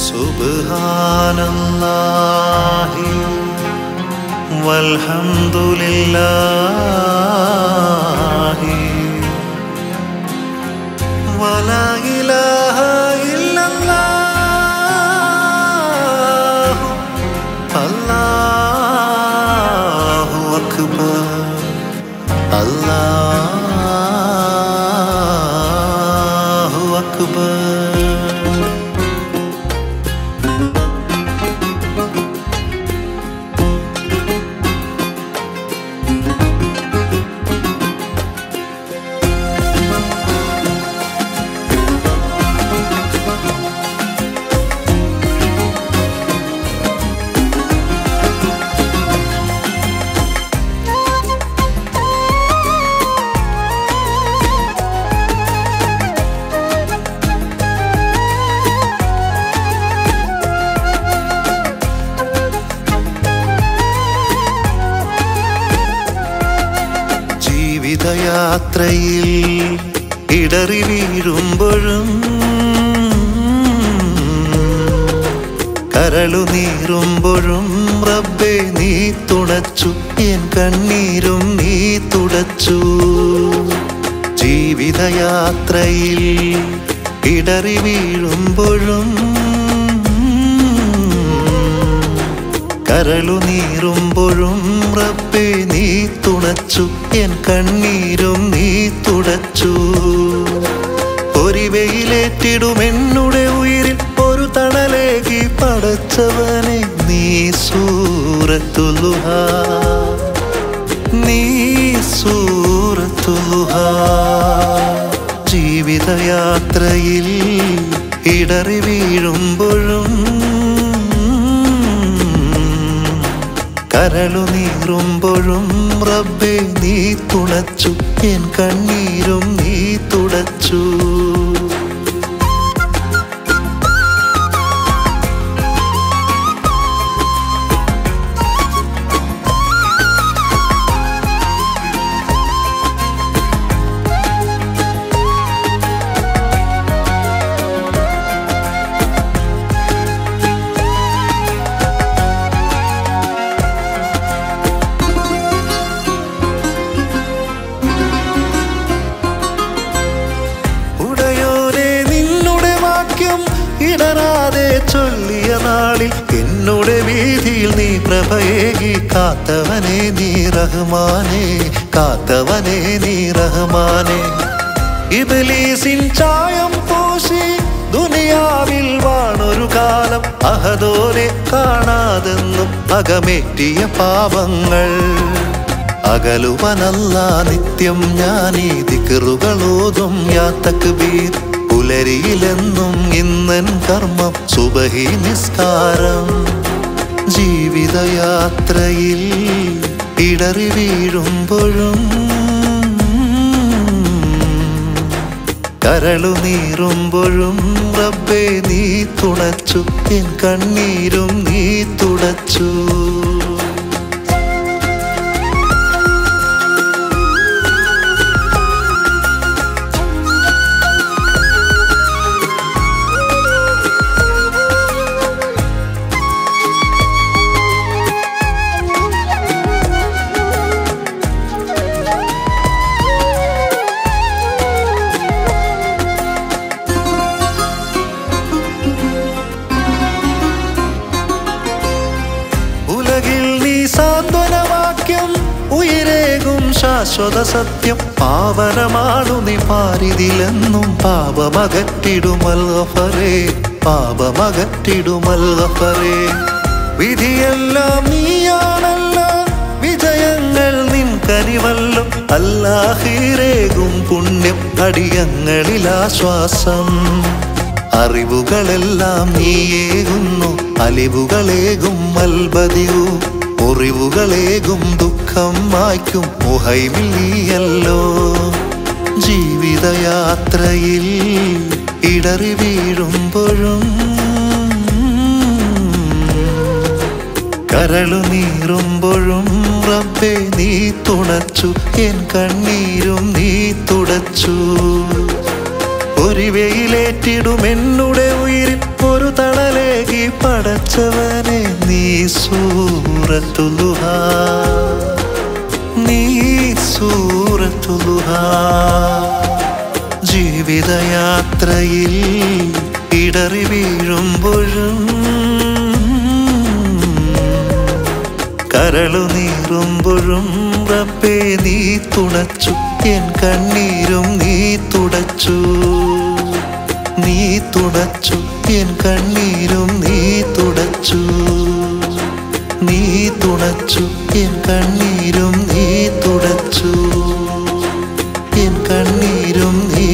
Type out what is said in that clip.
سبحان الله والحمد لله ولا إله إلا الله الله أكبر الله أكبر ജീവിതയാത്രയിൽ ഇടറി വീഴുമ്പോഴും കരളു നീറുമ്പോഴും റബ്ബെ നീ തുണച്ചു. എൻ കണ്ണീരും നീ തുടച്ചു. ജീവിതയാത്രയിൽ ഇടറി വീഴുമ്പോഴും കരളു നീറുമ്പോഴും റബ്ബെ നീ തുണച്ചു. എൻ കണ്ണീരും നീ തുടച്ചു. ഒരു വെയിലേറ്റിടും എന്നുടെ ഉയിരിൽ ഒരു തണലേകി പടച്ചവനെ നീ സൂറത്തുലുഹ. നീ സൂറത്തുലുഹ. ജീവിതയാത്രയിൽ ഇടറി വീഴുമ്പോഴും കരളു നീറുമ്പോഴും റബ്ബെ നീ തുണച്ചു. എൻ കണ്ണീരും നീ തുടച്ചു. ചൊല്ലിയ നാളിൽ എന്നോട് വീതിയിൽ നീ പ്രഭയേകി. കാത്തവനെ നീ റഹ്മാനെ കാത്തവനെ നീ റഹ്മാനെ. ഇബലീസിൻ ചായം പൂശി ദുനിയാവിൽ വാണൊരു കാലം അഹദോനെ കാണാതെന്നും അകമേറ്റിയ പാപങ്ങൾ. അകലുവനല്ല നിത്യം ഞാനീ ദിക്കറുകളോതും യാ തക്ബീർ. പുലരിയിലെന്നും ഇന്നൻ കർമ്മം സുബഹി നിസ്കാരം. ജീവിതയാത്രയിൽ ഇടറി വീഴുമ്പോഴും കരളു നീറുമ്പോഴും റബ്ബെ നീ തുണച്ചു. എൻ കണ്ണീരും നീ തുടച്ചു. ശാശ്വത സത്യം പാവനമാണു നീ പാരിതിലെന്നും പാപമകറ്റിടുമൽഫറേ പാപമകറ്റിടുമൽഫറേ വിധിയെല്ലാം നീയാണല്ല വിജയങ്ങൾ നിൻ കനിവല്ലോ. അല്ലാഹീരേകും പുണ്യം അടിയങ്ങളിൽ ആശ്വാസം അറിവുകളെല്ലാം നീയേകുന്നു അലിവുകളേകും അൽബതിയു ഒറിവുകളേകും ദുഃഖം മായ്ക്കും മുഹൈമിൽ നീയല്ലോ. ജീവിതയാത്രയിൽ ഇടറി വീഴുമ്പോഴും കരളു നീറുമ്പോഴും റബ്ബെ നീ തുണച്ചു. എൻ കണ്ണീരും നീ തുടച്ചു. ഒരു വെയിലേറ്റിടും എന്നുടെ ഉയിരിൽ ഒരു തണലേകി പടച്ചവനെ നീ സൂറത്തുലുഹ ജീവിതയാത്രയിൽ ഇടറി വീഴുമ്പോഴും കരളു നീറുമ്പോഴും റബ്ബേ നീ തുണച്ചു. എൻ കണ്ണീരും നീ തുടച്ചു. നീ തുടച്ചു എൻ കണ്ണീരും നീ തുടച്ചു. നീ തുണച്ചു. എൻ കണ്ണീരും നീ തുടച്ചു. ആയിരം നീ